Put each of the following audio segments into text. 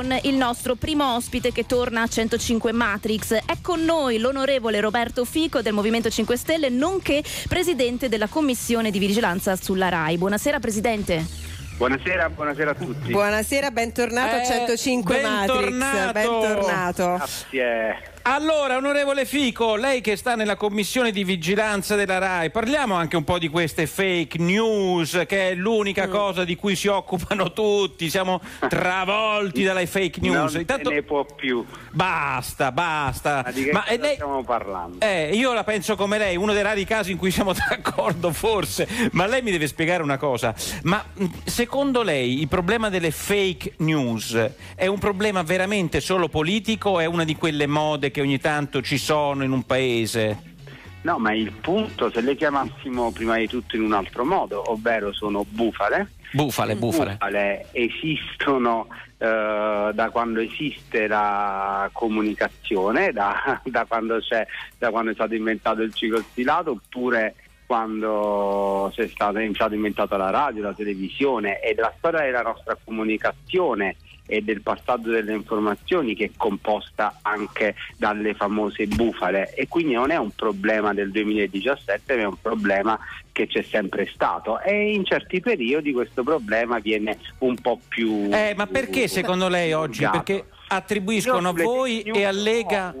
con il nostro primo ospite che torna a 105 Matrix. È con noi l'onorevole Roberto Fico del Movimento 5 Stelle, nonché presidente della Commissione di Vigilanza sulla RAI. Buonasera Presidente. Buonasera, buonasera a tutti. Buonasera, bentornato Eh, a 105 bentornato. Matrix. Bentornato. Grazie. Allora, onorevole Fico, lei che sta nella commissione di vigilanza della RAI, parliamo anche un po' di queste fake news, che è l'unica Mm. cosa di cui si occupano tutti, siamo travolti dalle fake news. Non Intanto, ne può più. basta, basta. Ma di che Ma cosa e lei- stiamo parlando? Eh, io la penso come lei, uno dei rari casi in cui siamo d'accordo forse, ma lei mi deve spiegare una cosa. Ma mh, secondo lei il problema delle fake news è un problema veramente solo politico o è una di quelle mode che ogni tanto ci sono in un paese? No, ma il punto, se le chiamassimo prima di tutto in un altro modo, ovvero sono bufale. Bufale, bufale. Bufale esistono eh, da quando esiste la comunicazione, da, da quando c'è, da quando è stato inventato il ciclo stilato, oppure quando è stato, è stato inventato la radio, la televisione e la storia della nostra comunicazione e del passaggio delle informazioni che è composta anche dalle famose bufale. E quindi non è un problema del 2017 ma è un problema che c'è sempre stato. E in certi periodi questo problema viene un po' più Eh, ma perché secondo lei oggi? Perché attribuiscono a voi e a Lega...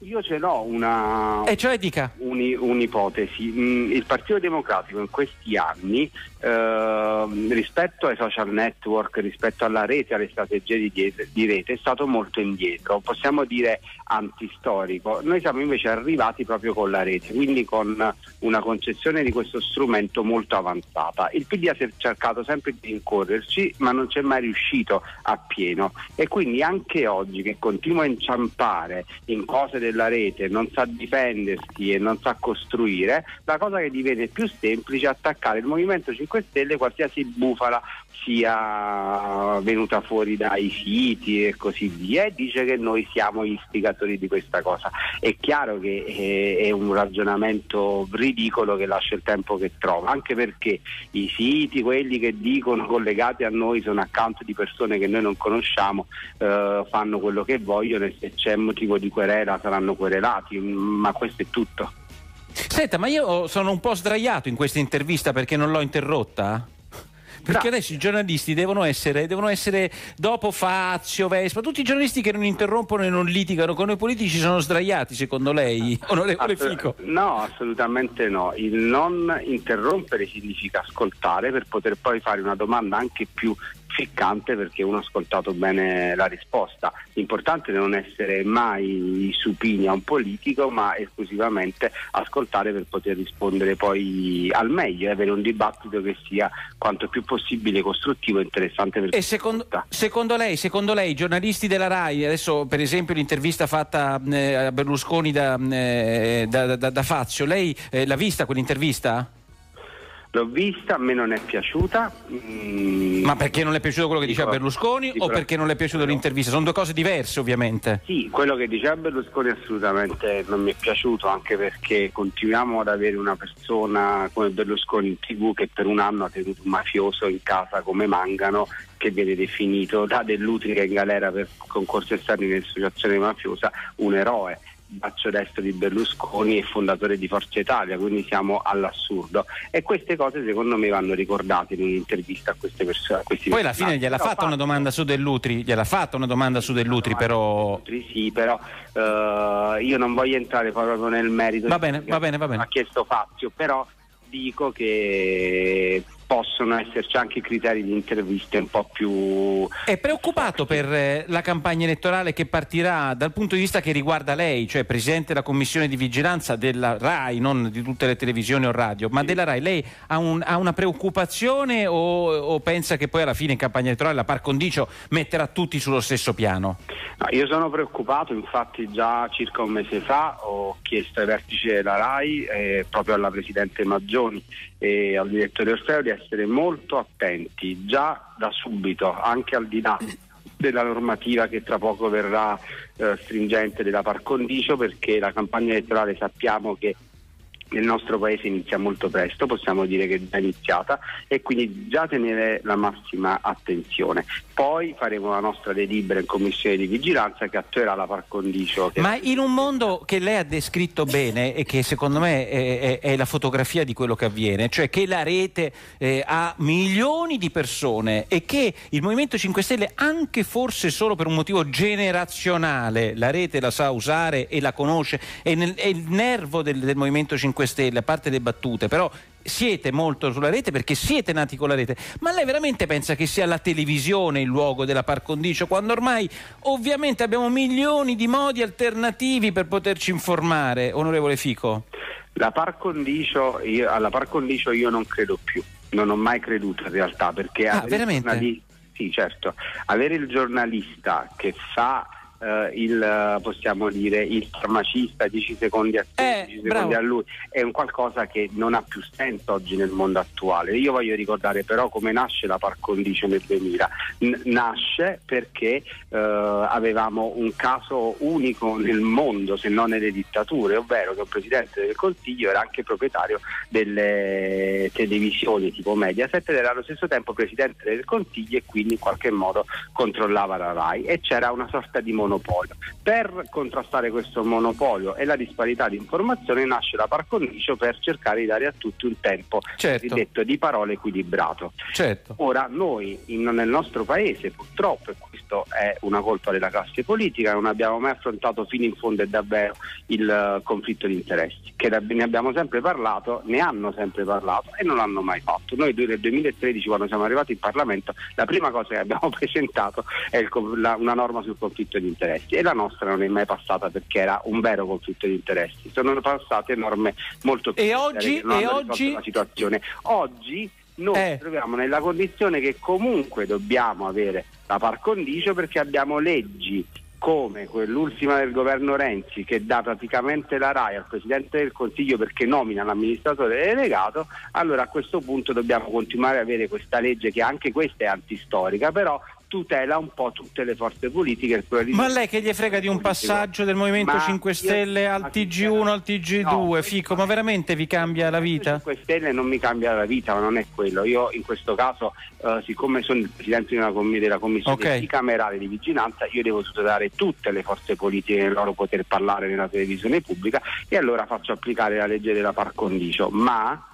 io ce l'ho una E cioè un'ipotesi. Mm, Il Partito Democratico in questi anni, ehm, rispetto ai social network, rispetto alla rete, alle strategie di, di rete, è stato molto indietro, possiamo dire antistorico. Noi siamo invece arrivati proprio con la rete, quindi con una concezione di questo strumento molto avanzata. Il PD ha cer- cercato sempre di rincorrerci, ma non c'è mai riuscito appieno. E quindi anche oggi che continua a inciampare in cose della rete, non sa difendersi e non sa costruire, la cosa che diviene più semplice è attaccare il Movimento 5 Stelle qualsiasi bufala sia venuta fuori dai siti e così via e dice che noi siamo gli istigatori di questa cosa. È chiaro che eh, è un ragionamento ridicolo che lascia il tempo che trova, anche perché i siti, quelli che dicono collegati a noi, sono account di persone che noi non conosciamo, eh, fanno quello che vogliono e se c'è motivo di querela saranno querelati, ma questo è tutto. Senta, ma io sono un po' sdraiato in questa intervista perché non l'ho interrotta? Perché No. adesso i giornalisti devono essere, devono essere dopo Fazio, Vespa, tutti i giornalisti che non interrompono e non litigano con noi politici sono sdraiati, secondo lei, onorevole Assolut- Fico? No, assolutamente no. Il non interrompere significa ascoltare per poter poi fare una domanda anche più ficcante perché uno ha ascoltato bene la risposta. L'importante è non essere mai supini a un politico, ma esclusivamente ascoltare per poter rispondere poi al meglio e avere un dibattito che sia quanto più possibile costruttivo e interessante per E chi secondo, secondo lei, secondo lei, i giornalisti della RAI, adesso per esempio l'intervista fatta eh, a Berlusconi da, eh, da- da- da Fazio, lei eh, l'ha vista quell'intervista? L'ho vista, a me non è piaciuta. mm, Ma perché non le è piaciuto quello che diceva Berlusconi o perché non le è piaciuta no. l'intervista? Sono due cose diverse ovviamente. Sì, quello che diceva Berlusconi assolutamente non mi è piaciuto, anche perché continuiamo ad avere una persona come Berlusconi in tv che per un anno ha tenuto un mafioso in casa come Mangano, che viene definito da è in galera per concorsi esterni in associazione mafiosa un eroe. Braccio destro di Berlusconi e fondatore di Forza Italia, quindi siamo all'assurdo. E queste cose secondo me vanno ricordate in un'intervista a queste persone. A questi Poi alla fine gliel'ha fatta una domanda su Dell'Utri, gliel'ha fatta una domanda su Dell'Utri, però sì, però eh, io non voglio entrare proprio nel merito. Va di bene, va bene, va bene. Ha chiesto Fazio, però dico che possono esserci anche criteri di interviste un po' più... È preoccupato per eh, la campagna elettorale che partirà dal punto di vista che riguarda lei, cioè Presidente della Commissione di Vigilanza della RAI, non di tutte le televisioni o radio, ma della RAI. Lei ha, un- ha una preoccupazione o, o pensa che poi alla fine in campagna elettorale la par condicio metterà tutti sullo stesso piano? No, io sono preoccupato, infatti già circa un mese fa ho chiesto ai vertici della RAI, eh, proprio alla Presidente Maggioni e al Direttore Orfeo di essere molto attenti già da subito, anche al di là della normativa che tra poco verrà eh, stringente della par condicio perché la campagna elettorale sappiamo che nel nostro paese inizia molto presto, possiamo dire che è iniziata e quindi già tenere la massima attenzione. Poi faremo la nostra delibera in commissione di vigilanza che attuerà la par condicio. Ma in un mondo che lei ha descritto bene e che secondo me è, è, è la fotografia di quello che avviene, cioè che la rete eh, ha milioni di persone e che il Movimento 5 Stelle anche forse solo per un motivo generazionale la rete la sa usare e la conosce, è, nel, è il nervo del, del Movimento 5 5 Stelle, a parte le battute, però siete molto sulla rete perché siete nati con la rete, ma lei veramente pensa che sia la televisione il luogo della par condicio quando ormai ovviamente abbiamo milioni di modi alternativi per poterci informare, onorevole Fico? La par condicio, io, alla par condicio io non credo più, non ho mai creduto in realtà perché ah, veramente? Sì, certo. Avere il giornalista che fa Uh, il, possiamo dire, il farmacista 10 secondi a te, eh, 10 secondi a lui, è un qualcosa che non ha più senso oggi nel mondo attuale. Io voglio ricordare però come nasce la par condicio nel 2000. N- nasce perché uh, avevamo un caso unico nel mondo, se non nelle dittature, ovvero che un presidente del Consiglio era anche proprietario delle televisioni tipo Mediaset ed era allo stesso tempo presidente del Consiglio e quindi in qualche modo controllava la RAI e c'era una sorta di monopolio. Per contrastare questo monopolio e la disparità di informazione nasce la par condicio per cercare di dare a tutti un tempo certo. detto, di parole equilibrato. Certo. Ora noi in, nel nostro paese purtroppo, e questo è una colpa della classe politica, non abbiamo mai affrontato fino in fondo e davvero il uh, conflitto di interessi, che ne abbiamo sempre parlato, ne hanno sempre parlato e non l'hanno mai fatto. Noi nel 2013 quando siamo arrivati in Parlamento la prima cosa che abbiamo presentato è il, la, una norma sul conflitto di interessi e la nostra non è mai passata perché era un vero conflitto di interessi. Sono passate norme molto più e oggi, e oggi... la situazione. Oggi noi eh. ci troviamo nella condizione che comunque dobbiamo avere la par condicio perché abbiamo leggi come quell'ultima del governo Renzi che dà praticamente la RAI al Presidente del Consiglio perché nomina l'amministratore delegato, allora a questo punto dobbiamo continuare ad avere questa legge che anche questa è antistorica, però tutela un po' tutte le forze politiche. Ma lei che gli frega di un passaggio del Movimento ma 5 Stelle io, al TG1 al TG2, no, Fico, ma veramente vi cambia la vita? 5 Stelle non mi cambia la vita, ma non è quello. Io in questo caso, uh, siccome sono il Presidente della Commissione okay. bicamerale di vigilanza, io devo tutelare tutte le forze politiche nel loro poter parlare nella televisione pubblica e allora faccio applicare la legge della par condicio, ma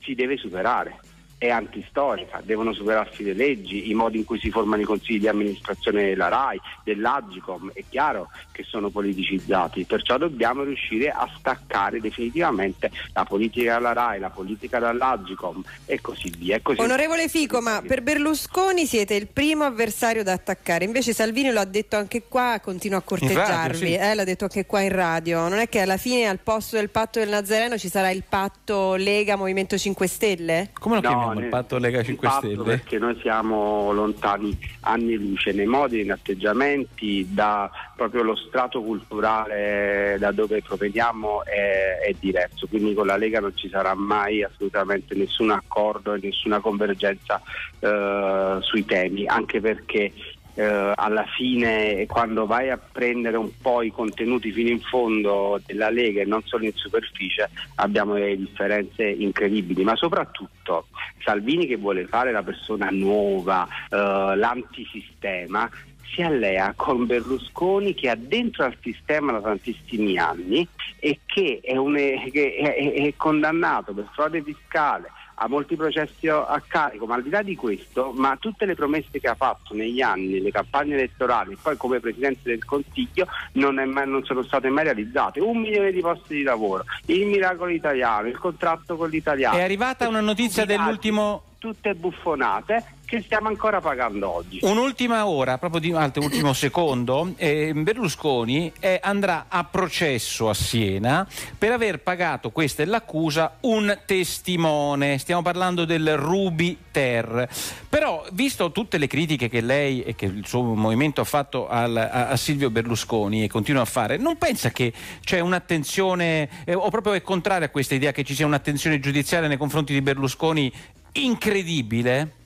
si deve superare è antistorica, devono superarsi le leggi, i modi in cui si formano i consigli di amministrazione della RAI, dell'Agicom, è chiaro che sono politicizzati, perciò dobbiamo riuscire a staccare definitivamente la politica dalla RAI, la politica dall'Agicom e così via. E così Onorevole Fico, ma per Berlusconi siete il primo avversario da attaccare, invece Salvini lo ha detto anche qua, continua a corteggiarvi, radio, sì. eh, l'ha detto anche qua in radio, non è che alla fine al posto del patto del Nazareno ci sarà il patto Lega Movimento 5 Stelle? Come lo no, chiamiamo? Il patto Lega 5 Stelle? Perché noi siamo lontani anni luce nei modi, negli atteggiamenti, da proprio lo strato culturale da dove proveniamo è, è diverso, quindi con la Lega non ci sarà mai assolutamente nessun accordo e nessuna convergenza eh, sui temi, anche perché eh, alla fine quando vai a prendere un po' i contenuti fino in fondo della Lega e non solo in superficie abbiamo delle differenze incredibili, ma soprattutto Salvini che vuole fare la persona nuova, eh, l'antisistema, si allea con Berlusconi che ha dentro al sistema da tantissimi anni e che è, un, che è, è condannato per frode fiscale ha molti processi a carico, ma al di là di questo, ma tutte le promesse che ha fatto negli anni, nelle campagne elettorali, poi come Presidente del Consiglio, non, mai, non, sono state mai realizzate. Un milione di posti di lavoro, il miracolo italiano, il contratto con l'italiano. È arrivata una notizia dell'ultimo... Tutte buffonate che stiamo ancora pagando oggi. Un'ultima ora, proprio di un ultimo secondo, eh, Berlusconi eh, andrà a processo a Siena per aver pagato, questa è l'accusa, un testimone. Stiamo parlando del Ruby Ter. Però, visto tutte le critiche che lei e che il suo movimento ha fatto al, a, a, Silvio Berlusconi e continua a fare, non pensa che c'è un'attenzione, eh, o proprio è contrario a questa idea che ci sia un'attenzione giudiziaria nei confronti di Berlusconi incredibile?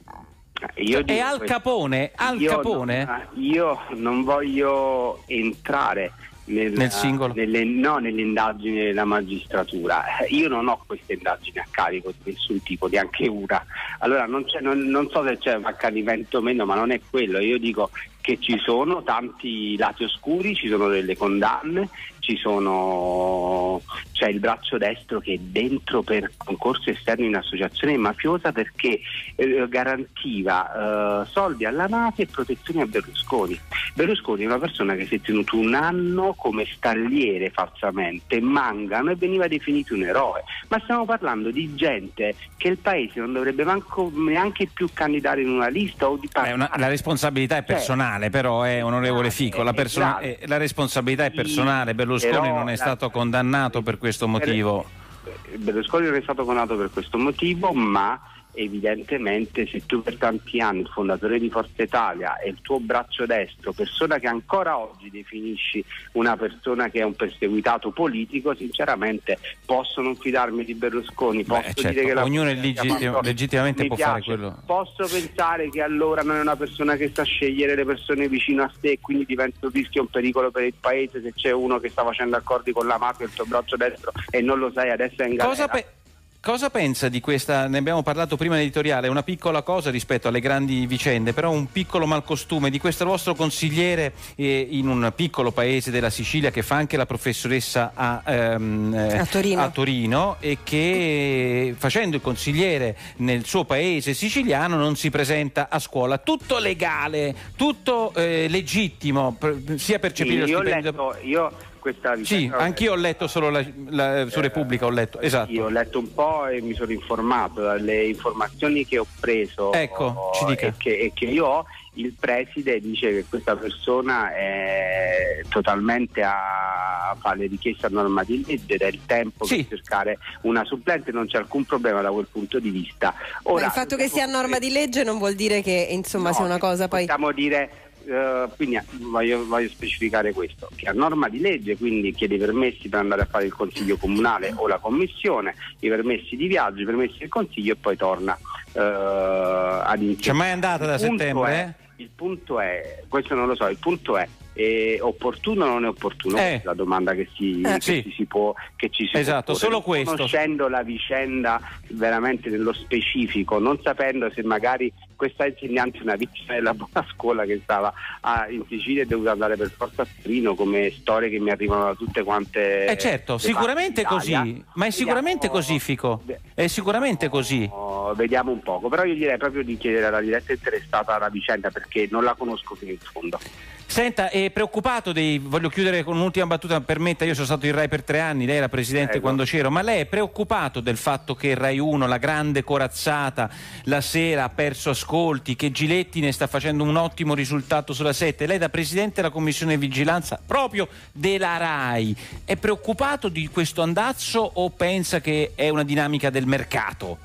Io è Al Capone, Al io Capone? Non, io non voglio entrare nel, nel singolo? Nelle, no, nelle indagini della magistratura. Eh, io non ho queste indagini a carico di nessun tipo, neanche una. Allora non, non, non so se c'è un accanimento o meno, ma non è quello. Io dico che ci sono tanti lati oscuri, ci sono delle condanne, sono, c'è il braccio destro che è dentro per concorso esterno in associazione mafiosa perché eh, garantiva eh, soldi alla mafia e protezioni a Berlusconi. Berlusconi è una persona che si è tenuto un anno come stagliere falsamente, mangano e veniva definito un eroe. Ma stiamo parlando di gente che il paese non dovrebbe manco, neanche più candidare in una lista o di parte. la responsabilità è cioè, personale, però, è eh, onorevole Fico. La, persona, eh, la responsabilità è personale. Berlusconi Berlusconi non è stato condannato per questo motivo. Berlusconi non è stato condannato per questo motivo, ma evidentemente se tu per tanti anni il fondatore di Forza Italia e il tuo braccio destro, persona che ancora oggi definisci una persona che è un perseguitato politico, sinceramente posso non fidarmi di Berlusconi, posso Beh, certo. dire che ognuno è legittim- legittimamente può piace. fare quello. Posso pensare che allora non è una persona che sa scegliere le persone vicino a sé e quindi diventa un rischio, un pericolo per il paese se c'è uno che sta facendo accordi con la mafia il tuo braccio destro e non lo sai adesso è in galera. Cosa pe- Cosa pensa di questa? Ne abbiamo parlato prima in editoriale, è una piccola cosa rispetto alle grandi vicende, però un piccolo malcostume di questo vostro consigliere eh, in un piccolo paese della Sicilia che fa anche la professoressa a, ehm, a, Torino. a Torino. e che facendo il consigliere nel suo paese siciliano non si presenta a scuola. Tutto legale, tutto eh, legittimo, sia percepire sì, lo stipendio. Io, letto, io questa vicenda. Sì, anch'io ho letto solo la, la, su Repubblica, ho letto, esatto. Io ho letto un po' e mi sono informato dalle informazioni che ho preso ecco, ci dica. E, che, e che io ho. Il preside dice che questa persona è totalmente a fare richieste a norma di legge ed è il tempo sì. per cercare una supplente, non c'è alcun problema da quel punto di vista. Ora, Ma il fatto che sia a norma di legge non vuol dire che insomma no, sia una cosa poi. Possiamo dire Uh, quindi voglio, voglio, specificare questo, che a norma di legge quindi chiede i permessi per andare a fare il consiglio comunale o la commissione, i permessi di viaggio, i permessi del consiglio e poi torna uh, ad iniziare. C'è mai andata da settembre? È, eh? Il punto è, questo non lo so, il punto è è opportuno o non è opportuno? Eh. La domanda che, si, eh, che sì. ci si può che ci si Esatto, solo questo. Conoscendo la vicenda veramente nello specifico, non sapendo se magari questa insegnante è una vittima della buona scuola che stava a, in Sicilia e è dovuta andare per forza a Torino come storie che mi arrivano da tutte quante Eh certo, sicuramente così, ma è sicuramente vediamo, così Fico, è sicuramente così. Vediamo un poco, però io direi proprio di chiedere alla diretta interessata alla vicenda perché non la conosco fino in fondo. Senta, è preoccupato dei. Voglio chiudere con un'ultima battuta, permetta, io sono stato in Rai per tre anni, lei era presidente Prego. quando c'ero, ma lei è preoccupato del fatto che Rai 1, la grande corazzata, la sera ha perso ascolti, che Giletti ne sta facendo un ottimo risultato sulla 7. Lei da presidente della commissione di vigilanza proprio della Rai, è preoccupato di questo andazzo o pensa che è una dinamica del mercato?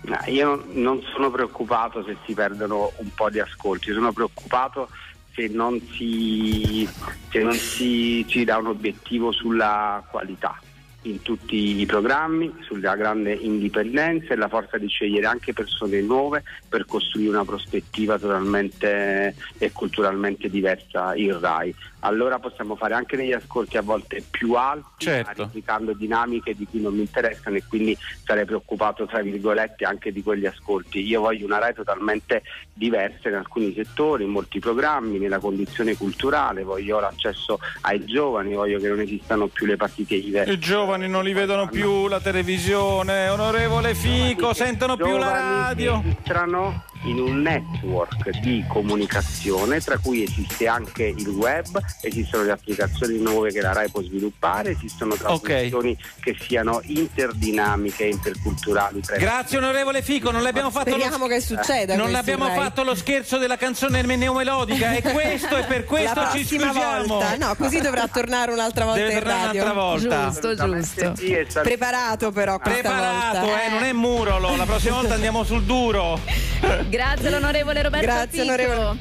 No, io non sono preoccupato se si perdono un po' di ascolti, sono preoccupato se non si, se non si, si dà un obiettivo sulla qualità in tutti i programmi, sulla grande indipendenza e la forza di scegliere anche persone nuove per costruire una prospettiva totalmente e culturalmente diversa in RAI allora possiamo fare anche degli ascolti a volte più alti, certo. replicando dinamiche di cui non mi interessano e quindi sarei preoccupato tra virgolette anche di quegli ascolti. Io voglio una RAI totalmente diversa in alcuni settori, in molti programmi, nella condizione culturale, voglio l'accesso ai giovani, voglio che non esistano più le partite IVE. I giovani non li vedono più la televisione, onorevole Fico, sentono più la radio. Entrano in un network di comunicazione tra cui esiste anche il web, esistono le applicazioni nuove che la RAI può sviluppare, esistono trasmissioni okay. che siano interdinamiche interculturali. Grazie onorevole Fico, non l'abbiamo fatto Speriamo lo... che succeda. Non abbiamo Rai. fatto lo scherzo della canzone neomelodica e questo e per questo ci scusiamo. Volta. No, così dovrà tornare un'altra volta Deve in radio. Un'altra volta. Giusto, giusto. Preparato però Preparato, volta. Eh, non è Murolo, la prossima volta andiamo sul duro. Grazie all'onorevole Roberto Grazie, Fico. onorevole.